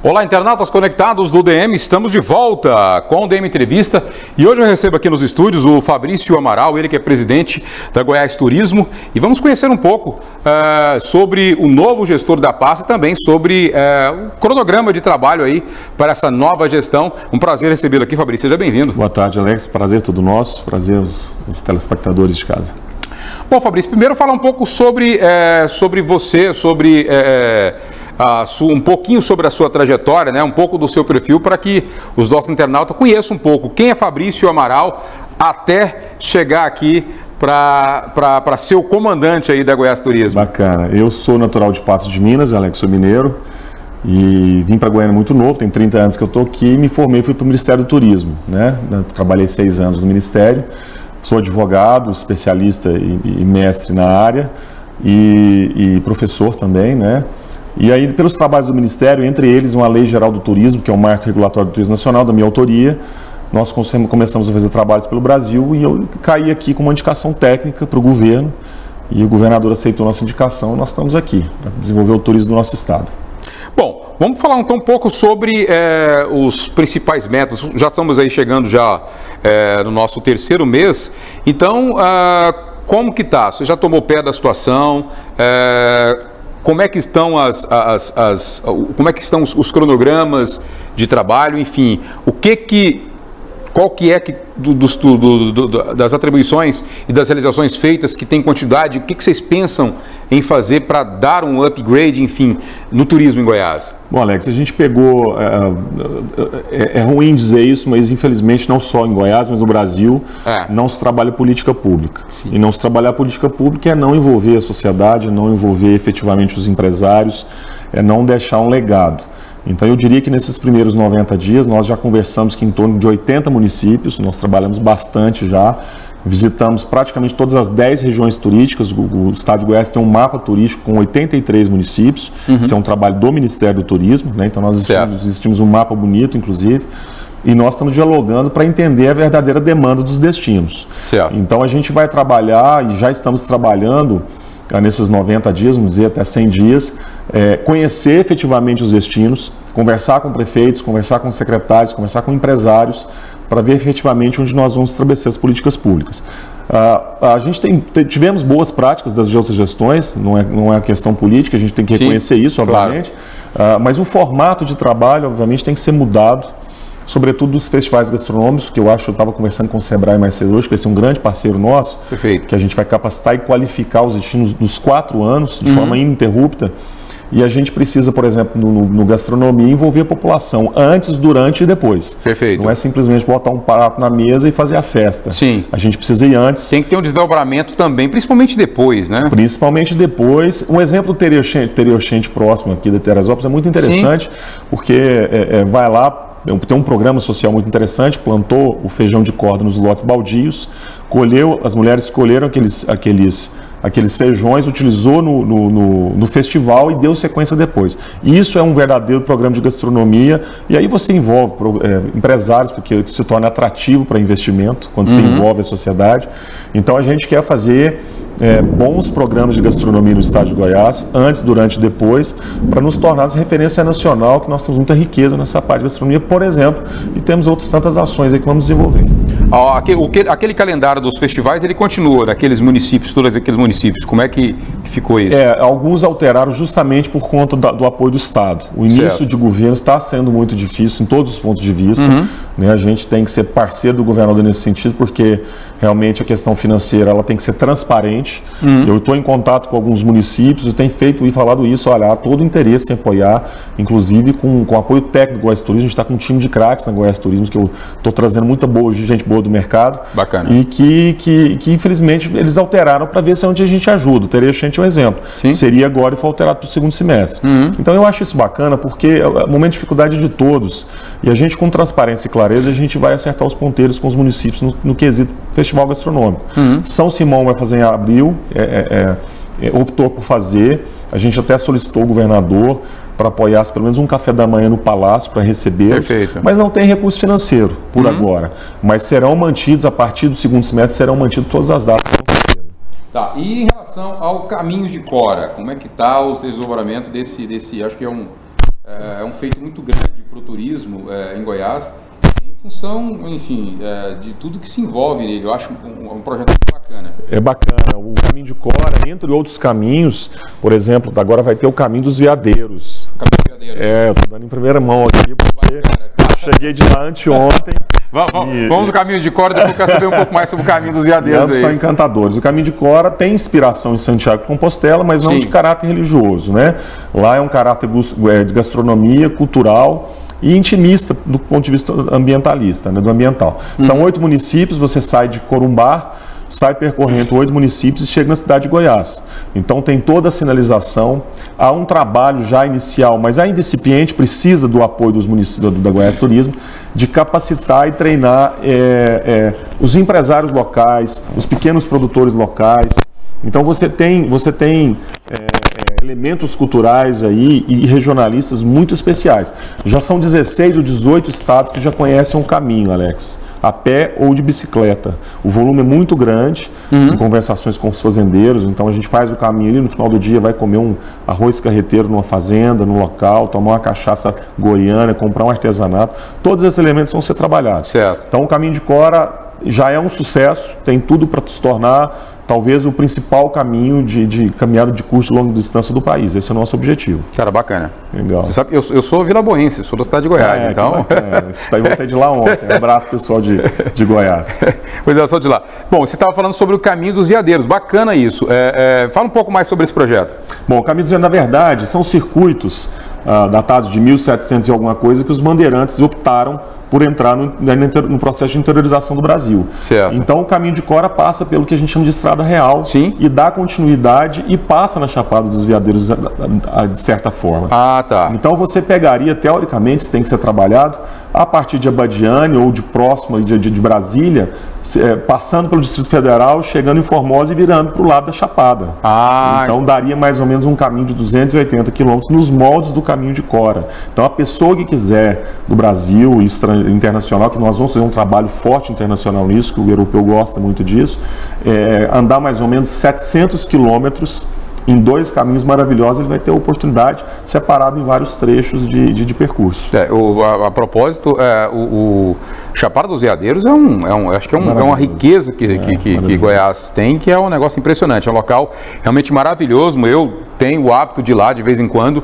Olá, internautas conectados do DM, estamos de volta com o DM Entrevista e hoje eu recebo aqui nos estúdios o Fabrício Amaral, ele que é presidente da Goiás Turismo e vamos conhecer um pouco uh, sobre o novo gestor da pasta e também sobre uh, o cronograma de trabalho aí para essa nova gestão. Um prazer recebê-lo aqui, Fabrício, seja bem-vindo. Boa tarde, Alex, prazer todo nosso, prazer os, telespectadores de casa. Bom, Fabrício, primeiro falar um pouco sobre, é, sobre você, sobre é, sua, um pouquinho sobre a sua trajetória, né, um pouco do seu perfil, para que os nossos internautas conheçam um pouco quem é Fabrício Amaral até chegar aqui para ser o comandante aí da Goiás Turismo. Bacana. Eu sou natural de Patos de Minas, Alex, sou mineiro. E vim para Goiânia muito novo, tem 30 anos que eu estou aqui me formei fui para o Ministério do Turismo. Né? Trabalhei seis anos no Ministério, sou advogado, especialista e, e mestre na área e, e professor também, né? E aí, pelos trabalhos do Ministério, entre eles uma Lei Geral do Turismo, que é o marco regulatório do turismo nacional, da minha autoria, nós começamos a fazer trabalhos pelo Brasil e eu caí aqui com uma indicação técnica para o governo e o governador aceitou nossa indicação e nós estamos aqui para desenvolver o turismo do nosso estado. Bom, vamos falar então um pouco sobre é, os principais métodos. Já estamos aí chegando já é, no nosso terceiro mês. Então, ah, como que tá? Você já tomou pé da situação? É, como é que estão as, as, as como é que estão os, os, cronogramas de trabalho, enfim, o que que qual que é que do, do, do, das atribuições e das realizações feitas que tem quantidade, o que, que vocês pensam em fazer para dar um upgrade, enfim, no turismo em Goiás? Bom, Alex, a gente pegou. É, é, é ruim dizer isso, mas infelizmente não só em Goiás, mas no Brasil, é. não se trabalha política pública. Sim. E não se trabalhar política pública é não envolver a sociedade, é não envolver efetivamente os empresários, é não deixar um legado. Então eu diria que nesses primeiros 90 dias nós já conversamos que em torno de 80 municípios, nós trabalhamos bastante já, visitamos praticamente todas as 10 regiões turísticas, o, estado de Goiás tem um mapa turístico com 83 municípios, uhum. isso é um trabalho do Ministério do Turismo, né? então nós existimos, existimos um mapa bonito, inclusive, e nós estamos dialogando para entender a verdadeira demanda dos destinos. Certo. Então a gente vai trabalhar, e já estamos trabalhando ah, nesses 90 dias, vamos dizer até 100 dias, é, conhecer efetivamente os destinos, conversar com prefeitos, conversar com secretários, conversar com empresários, para ver efetivamente onde nós vamos estabelecer as políticas públicas. Uh, a gente tem, tivemos boas práticas das outras gestões, não é, não é questão política, a gente tem que reconhecer Sim, isso, obviamente, claro. uh, mas o formato de trabalho, obviamente, tem que ser mudado, sobretudo dos festivais gastronômicos, que eu acho, eu estava conversando com o Sebrae mais cedo hoje, que vai ser um grande parceiro nosso, Perfeito. que a gente vai capacitar e qualificar os destinos dos quatro anos, de uhum. forma ininterrupta, e a gente precisa, por exemplo, no, no, gastronomia, envolver a população antes, durante e depois. Perfeito. Não é simplesmente botar um prato na mesa e fazer a festa. Sim. A gente precisa ir antes. Tem que ter um desdobramento também, principalmente depois, né? Principalmente depois. Um exemplo do Terioxente próximo aqui da Teresópolis é muito interessante, Sim. porque é, é, vai lá, tem um programa social muito interessante, plantou o feijão de corda nos lotes baldios, colheu, as mulheres colheram aqueles, aqueles aqueles feijões, utilizou no, no, no, no, festival e deu sequência depois. Isso é um verdadeiro programa de gastronomia e aí você envolve é, empresários, porque se torna atrativo para investimento quando uhum. se envolve a sociedade. Então a gente quer fazer é, bons programas de gastronomia no estado de Goiás, antes, durante e depois, para nos tornarmos referência nacional, que nós temos muita riqueza nessa parte de gastronomia, por exemplo, e temos outras tantas ações aí que vamos desenvolver. Aquele, calendário dos festivais, ele continua naqueles municípios, todos aqueles municípios. Como é que ficou isso? É, alguns alteraram justamente por conta da, do apoio do Estado. O início certo. de governo está sendo muito difícil em todos os pontos de vista. Uhum. Né? A gente tem que ser parceiro do governador nesse sentido, porque realmente a questão financeira ela tem que ser transparente. Uhum. Eu estou em contato com alguns municípios, eu tenho feito e falado isso, olha, há todo o interesse em apoiar, inclusive com, com apoio técnico do Goiás Turismo. A gente está com um time de craques na Goiás Turismo, que eu estou trazendo muita boa, gente boa do mercado. Bacana. E que, que, que infelizmente eles alteraram para ver se é onde a gente ajuda. O Terechente é um exemplo. Sim. Seria agora e foi alterado para o segundo semestre. Uhum. Então eu acho isso bacana porque é o momento de dificuldade de todos. E a gente, com transparência e clareza, a gente vai acertar os ponteiros com os municípios no, no quesito festival gastronômico. Uhum. São Simão vai fazer em abril, é, é, é, é optou por fazer. A gente até solicitou o governador para apoiar pelo menos um café da manhã no Palácio para receber. Perfeito. Mas não tem recurso financeiro por uhum. agora. Mas serão mantidos, a partir do segundo semestre, serão mantidos todas as datas. Tá, e em relação ao caminho de Cora, como é que está os desdobramentos desse, desse, acho que é um é, é um feito muito grande para o turismo é, em Goiás, função, enfim, é, de tudo que se envolve nele. Eu acho um, um projeto muito bacana. É bacana. O caminho de Cora, entre outros caminhos, por exemplo, agora vai ter o caminho dos veadeiros. Caminho dos veadeiros. É, eu tô dando em primeira mão aqui, porque eu cheguei de lá anteontem. Vamos, e, vamos no caminho de Cora, depois eu quero saber um pouco mais sobre o caminho dos veadeiros. Ambos são encantadores. O caminho de Cora tem inspiração em Santiago de Compostela, mas não Sim. de caráter religioso. Né? Lá é um caráter é, de gastronomia, cultural e intimista do ponto de vista ambientalista, né, do ambiental. Hum. São oito municípios, você sai de Corumbá, sai percorrendo oito municípios e chega na cidade de Goiás. Então tem toda a sinalização, há um trabalho já inicial, mas ainda incipiente, precisa do apoio dos municípios da Goiás Turismo, de capacitar e treinar é, é, os empresários locais, os pequenos produtores locais. Então você tem, você tem é, elementos culturais aí e regionalistas muito especiais. Já são 16 ou 18 estados que já conhecem o caminho, Alex, a pé ou de bicicleta. O volume é muito grande, uhum. em conversações com os fazendeiros, então a gente faz o caminho ali, no final do dia vai comer um arroz carreteiro numa fazenda, no local, tomar uma cachaça goiana, comprar um artesanato. Todos esses elementos vão ser trabalhados. Certo. Então o caminho de Cora já é um sucesso, tem tudo para se tornar talvez o principal caminho de, de, caminhada de curso de longa distância do país. Esse é o nosso objetivo. Cara, bacana. Legal. Você sabe, eu, eu sou vilaboense, sou da cidade de Goiás, é, então. Aí voltei de lá ontem. Um abraço pessoal de, de Goiás. pois é, sou de lá. Bom, você estava falando sobre o Caminho dos Veadeiros. Bacana isso. É, é, fala um pouco mais sobre esse projeto. Bom, o Caminho dos Veadeiros, na verdade, são circuitos uh, datados de 1700 e alguma coisa que os bandeirantes optaram por entrar no, né, no, processo de interiorização do Brasil. Certo. Então o caminho de Cora passa pelo que a gente chama de estrada real Sim. e dá continuidade e passa na Chapada dos Veadeiros de certa forma. Ah, tá. Então você pegaria, teoricamente, isso tem que ser trabalhado, a partir de Abadiane ou de próximo de, de, de Brasília, é, passando pelo Distrito Federal, chegando em Formosa e virando para o lado da Chapada. Ah, então daria mais ou menos um caminho de 280 quilômetros nos moldes do caminho de Cora. Então a pessoa que quiser do Brasil e internacional, que nós vamos fazer um trabalho forte internacional nisso, que o europeu gosta muito disso, é, andar mais ou menos 700 quilômetros em dois caminhos maravilhosos, ele vai ter a oportunidade separado em vários trechos de, de, de percurso. É, o, a, a, propósito, é, o, o Chapada dos Veadeiros é um, é um acho que é, um, é uma riqueza que, que, que, que, Goiás tem, que é um negócio impressionante. É um local realmente maravilhoso. Eu tenho o hábito de ir lá de vez em quando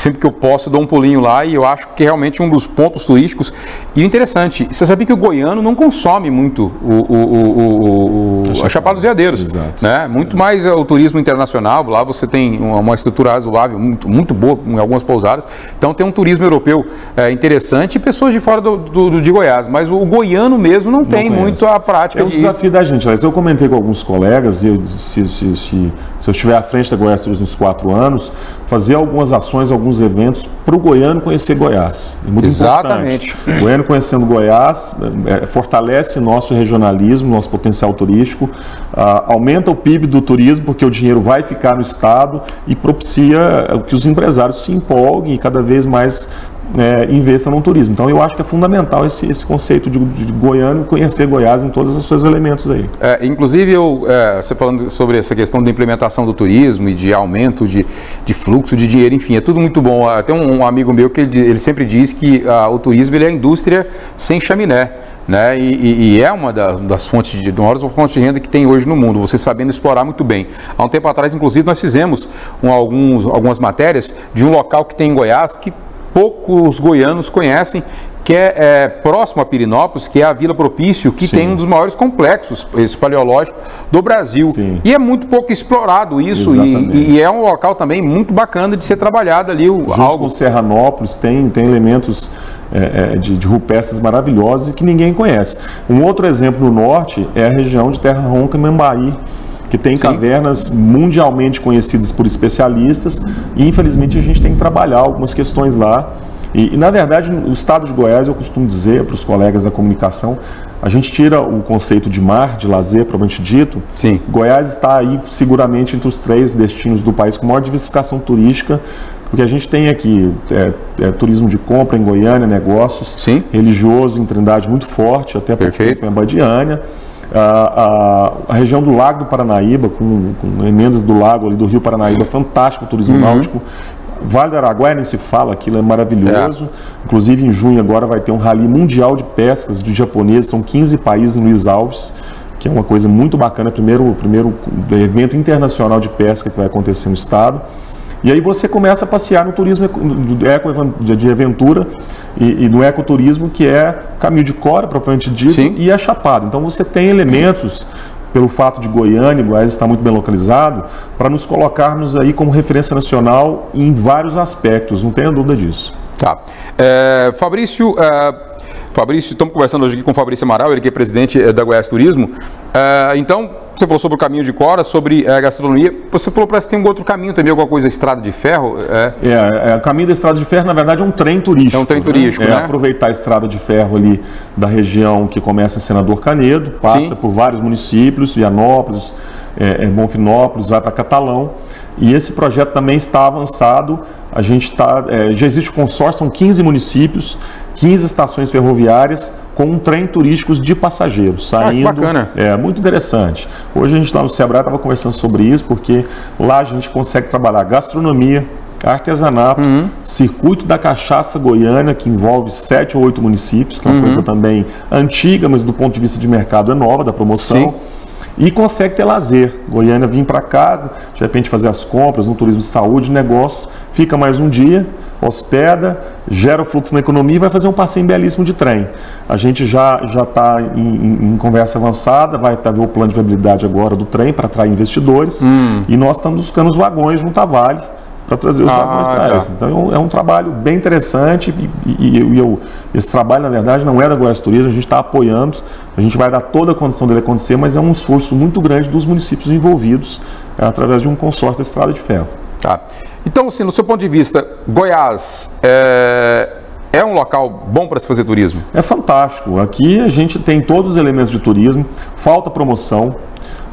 sempre que eu posso dou um pulinho lá e eu acho que é realmente um dos pontos turísticos. E o interessante, você sabia que o goiano não consome muito o, o, o, o a Chapada dos Veadeiros. Exato. Né? Muito mais o turismo internacional, lá você tem uma, uma estrutura razoável, muito, muito boa em algumas pousadas. Então tem um turismo europeu é, interessante e pessoas de fora do, do, de Goiás. Mas o goiano mesmo não, não tem conhece. muito a prática. É o de... desafio da gente. Eu comentei com alguns colegas, e eu, se, se, se se eu estiver à frente da Goiás Turismo nos quatro anos, fazer algumas ações, alguns eventos para o goiano conhecer Goiás. É muito Exatamente. Importante. O goiano conhecendo Goiás é, fortalece nosso regionalismo, nosso potencial turístico, ah, aumenta o PIB do turismo, porque o dinheiro vai ficar no Estado e propicia que os empresários se empolguem e cada vez mais é, investa no turismo. Então eu acho que é fundamental esse, esse conceito de, de, goiano conhecer Goiás em todos os seus elementos aí. É, inclusive, eu, é, você falando sobre essa questão da implementação do turismo e de aumento de, de fluxo de dinheiro, enfim, é tudo muito bom. Tem um, amigo meu que ele, ele sempre diz que ah, o turismo ele é a indústria sem chaminé. Né? E, e, é uma das, fontes de, das fontes de renda que tem hoje no mundo, você sabendo explorar muito bem. Há um tempo atrás, inclusive, nós fizemos um, alguns, algumas matérias de um local que tem em Goiás que poucos goianos conhecem, que é, é, próximo a Pirinópolis, que é a Vila Propício, que Sim. tem um dos maiores complexos espeleológicos do Brasil. Sim. E é muito pouco explorado isso, e, e, é um local também muito bacana de ser trabalhado ali. O, Junto algo... com Serranópolis tem, tem elementos é, é, de, de rupestres maravilhosos que ninguém conhece. Um outro exemplo no norte é a região de Terra Ronca e Mambaí, que tem Sim. cavernas mundialmente conhecidas por especialistas e infelizmente a gente tem que trabalhar algumas questões lá. E, e na verdade, o estado de Goiás, eu costumo dizer para os colegas da comunicação, a gente tira o conceito de mar, de lazer, propriamente dito. Sim. Goiás está aí seguramente entre os três destinos do país com maior diversificação turística, porque a gente tem aqui é, é, turismo de compra em Goiânia, negócios, Sim. religioso em Trindade muito forte, até Perfeito. em Abadiânia a, a, a, região do Lago do Paranaíba, com, com emendas do lago ali do Rio Paranaíba, fantástico turismo uhum. náutico. Vale do Araguaia nem se fala, aquilo é maravilhoso. É. Inclusive em junho agora vai ter um rally mundial de pescas de japoneses, são 15 países no Luiz Alves, que é uma coisa muito bacana, primeiro primeiro evento internacional de pesca que vai acontecer no estado. E aí você começa a passear no turismo eco, de aventura e, e no ecoturismo, que é caminho de Cora, propriamente dito, Sim. e a Chapada. Então você tem elementos pelo fato de Goiânia, Goiás está muito bem localizado, para nos colocarmos aí como referência nacional em vários aspectos, não tenha dúvida disso. Tá. É, Fabrício, é, Fabrício, estamos conversando hoje aqui com o Fabrício Amaral, ele que é presidente é, da Goiás Turismo. É, então, você falou sobre o caminho de Cora, sobre a é, gastronomia. Você falou para que tem um outro caminho também, alguma coisa, estrada de ferro? É, é, é o caminho da estrada de ferro, na verdade, é um trem turístico. É um trem turístico, né? É aproveitar a estrada de ferro ali da região que começa em Senador Canedo, passa Sim. por vários municípios, Vianópolis, é, é Bonfinópolis, vai para Catalão. E esse projeto também está avançado. A gente está, é, já existe o consórcio, são 15 municípios, 15 estações ferroviárias com um trem turístico de passageiros saindo. Ah, bacana. É muito interessante. Hoje a gente lá no Sebrae estava conversando sobre isso, porque lá a gente consegue trabalhar gastronomia, artesanato, uhum. circuito da cachaça goiana, que envolve sete ou oito municípios, que é uma uhum. coisa também antiga, mas do ponto de vista de mercado é nova, da promoção. Sim e consegue ter lazer. Goiânia vir para cá, de repente fazer as compras no turismo de saúde, negócio, fica mais um dia, hospeda, gera o fluxo na economia e vai fazer um passeio belíssimo de trem. A gente já já está em, em, em, conversa avançada, vai estar tá, o plano de viabilidade agora do trem para atrair investidores hum. e nós estamos buscando os vagões junto à Vale para trazer os ah, vagões para tá. essa. Então é um trabalho bem interessante e, e, e eu, esse trabalho, na verdade, não é da Goiás Turismo, a gente está apoiando, a gente vai dar toda a condição dele acontecer, mas é um esforço muito grande dos municípios envolvidos é, através de um consórcio da Estrada de Ferro. Tá. Então, assim, no seu ponto de vista, Goiás é, é um local bom para se fazer turismo? É fantástico. Aqui a gente tem todos os elementos de turismo, falta promoção,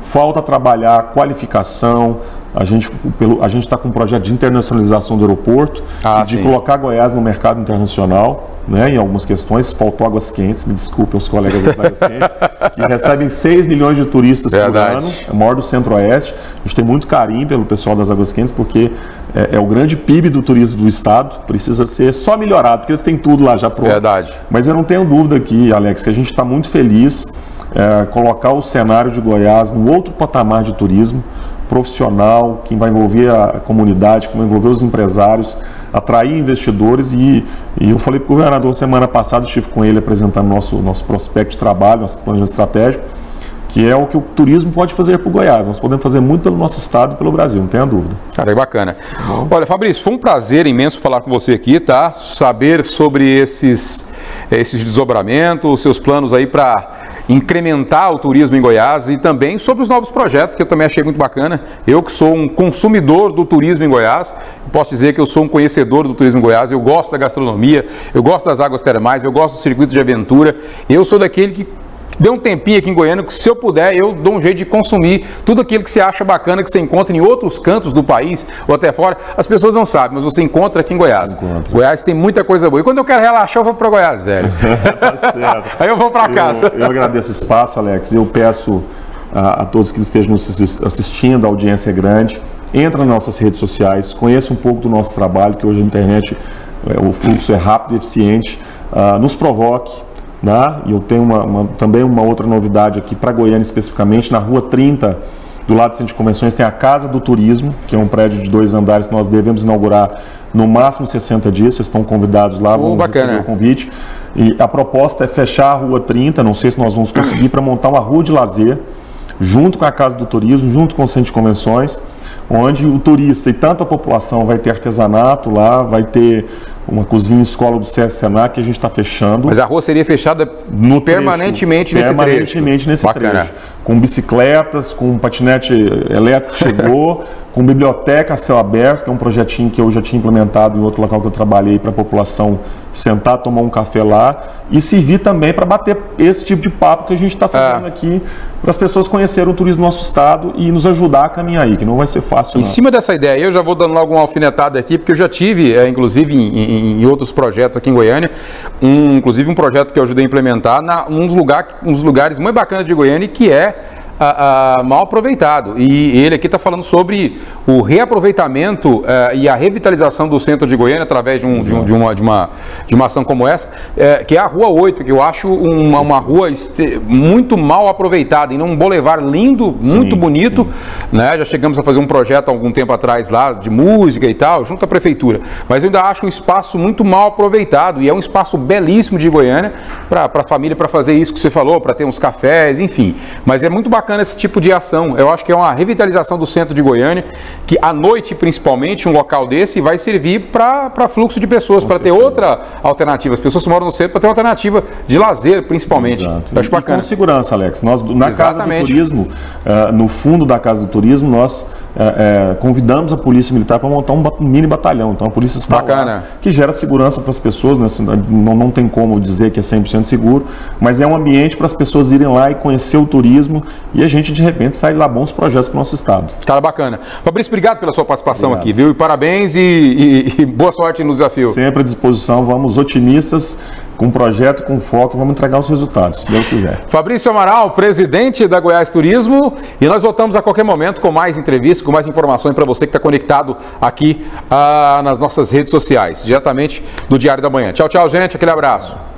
falta trabalhar qualificação, a gente pelo, a gente está com um projeto de internacionalização do aeroporto, ah, de sim. colocar Goiás no mercado internacional, né, em algumas questões. Faltou águas quentes, me desculpem os colegas das águas quentes, que recebem 6 milhões de turistas Verdade. por ano, é o maior do Centro-Oeste. A gente tem muito carinho pelo pessoal das águas quentes, porque é, é, o grande PIB do turismo do estado, precisa ser só melhorado, porque eles têm tudo lá já pronto. Verdade. Mas eu não tenho dúvida aqui, Alex, que a gente está muito feliz é, colocar o cenário de Goiás num outro patamar de turismo profissional, que vai envolver a comunidade, que vai envolver os empresários, atrair investidores e, e eu falei para o governador semana passada, estive com ele apresentando nosso, nosso prospecto de trabalho, nosso plano estratégico, que é o que o turismo pode fazer para o Goiás. Nós podemos fazer muito pelo nosso estado e pelo Brasil, não tenha dúvida. Cara, é bacana. Bom. Olha, Fabrício, foi um prazer imenso falar com você aqui, tá? Saber sobre esses, esses desdobramentos, seus planos aí para incrementar o turismo em Goiás e também sobre os novos projetos, que eu também achei muito bacana. Eu que sou um consumidor do turismo em Goiás, posso dizer que eu sou um conhecedor do turismo em Goiás, eu gosto da gastronomia, eu gosto das águas termais, eu gosto do circuito de aventura, eu sou daquele que Dê um tempinho aqui em Goiânia, que se eu puder, eu dou um jeito de consumir tudo aquilo que você acha bacana, que você encontra em outros cantos do país ou até fora. As pessoas não sabem, mas você encontra aqui em Goiás. Encontra. Goiás tem muita coisa boa. E quando eu quero relaxar, eu vou para Goiás, velho. tá certo. Aí eu vou para casa. Eu, eu, agradeço o espaço, Alex. Eu peço a, a todos que estejam nos assistindo, a audiência é grande. Entra nas nossas redes sociais, conheça um pouco do nosso trabalho, que hoje a internet, é, o fluxo é rápido e eficiente. Uh, nos provoque, né? E eu tenho uma, uma, também uma outra novidade aqui para Goiânia especificamente, na rua 30, do lado do Centro de Convenções, tem a Casa do Turismo, que é um prédio de dois andares que nós devemos inaugurar no máximo 60 dias. Vocês estão convidados lá, vão bacana. receber o convite. E a proposta é fechar a rua 30, não sei se nós vamos conseguir, para montar uma rua de lazer, junto com a Casa do Turismo, junto com o Centro de Convenções, onde o turista e tanto a população vai ter artesanato lá, vai ter uma cozinha escola do CS Senac que a gente está fechando. Mas a rua seria fechada no permanentemente trecho, nesse permanentemente trecho. nesse Bacana. trecho. Com bicicletas, com patinete elétrico chegou, com biblioteca a céu aberto, que é um projetinho que eu já tinha implementado em outro local que eu trabalhei para a população sentar, tomar um café lá e servir também para bater esse tipo de papo que a gente está fazendo é. aqui para as pessoas conhecerem o turismo do nosso estado e nos ajudar a caminhar aí, que não vai ser fácil. Em não. cima dessa ideia, eu já vou dando logo uma alfinetada aqui, porque eu já tive, é, inclusive em, em, outros projetos aqui em Goiânia, um, inclusive um projeto que eu ajudei a implementar na, num, dos lugar, um dos lugares mais bacanas de Goiânia, que é mal aproveitado. E ele aqui está falando sobre o reaproveitamento uh, e a revitalização do centro de Goiânia através de, um, de, um, de, uma, de, uma, de uma ação como essa, eh, que é a Rua 8, que eu acho uma, uma rua muito mal aproveitada, e num boulevard lindo, muito sim, bonito. Sim. Né? Já chegamos a fazer um projeto há algum tempo atrás lá de música e tal, junto à prefeitura. Mas eu ainda acho um espaço muito mal aproveitado e é um espaço belíssimo de Goiânia para a família para fazer isso que você falou, para ter uns cafés, enfim. Mas é muito bacana esse tipo de ação. Eu acho que é uma revitalização do centro de Goiânia, que à noite, principalmente, um local desse vai servir para fluxo de pessoas, para ter outra alternativa. As pessoas que moram no centro para ter uma alternativa de lazer, principalmente. Exato. Eu acho bacana. E com segurança, Alex. Nós, na Exatamente. Casa do Turismo, uh, no fundo da Casa do Turismo, nós é, é, convidamos a Polícia Militar para montar um, mini batalhão. Então a polícia está Bacana. Que gera segurança para as pessoas, né? Assim, não, não tem como dizer que é 100% seguro, mas é um ambiente para as pessoas irem lá e conhecer o turismo e a gente de repente sair lá bons projetos para o nosso estado. Cara, bacana. Fabrício, obrigado pela sua participação obrigado. aqui, viu? E parabéns e, e, e boa sorte no desafio. Sempre à disposição, vamos otimistas com projeto, com foco, vamos entregar os resultados, se Deus quiser. Fabrício Amaral, presidente da Goiás Turismo, e nós voltamos a qualquer momento com mais entrevistas, com mais informações para você que está conectado aqui ah, nas nossas redes sociais, diretamente do Diário da Manhã. Tchau, tchau, gente, aquele abraço.